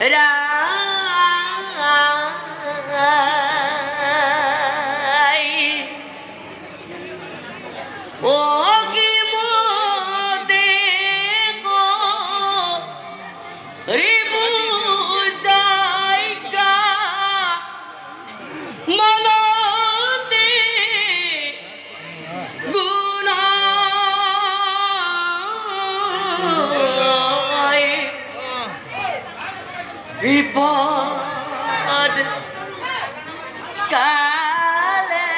राई। বিপদ কালে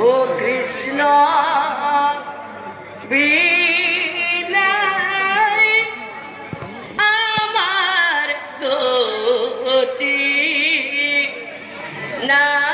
ও কৃষ্ণ আমার গটি না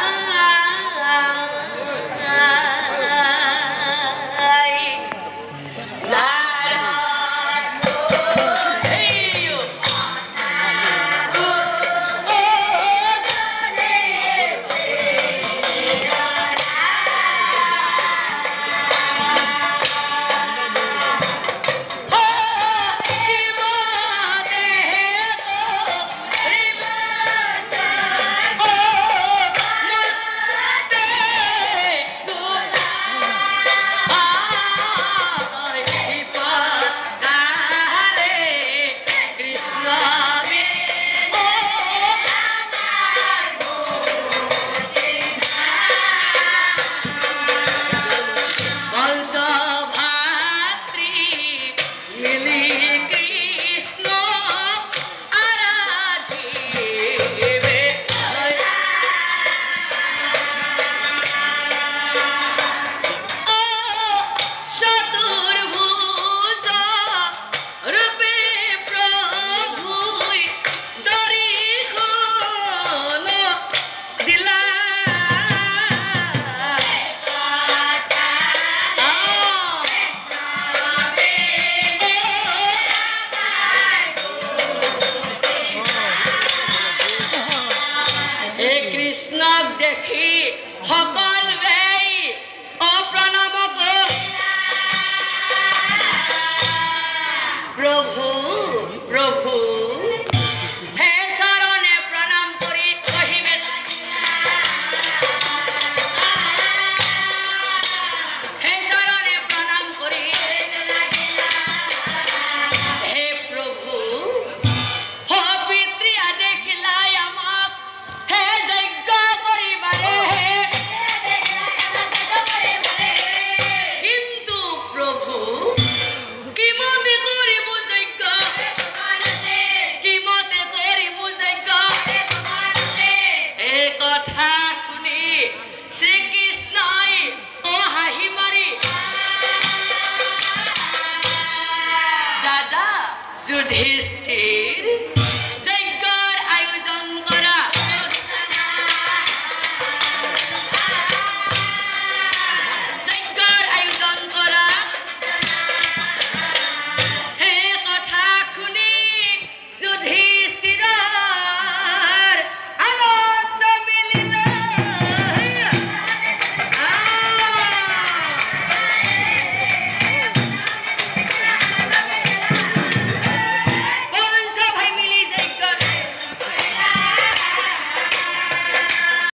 stood he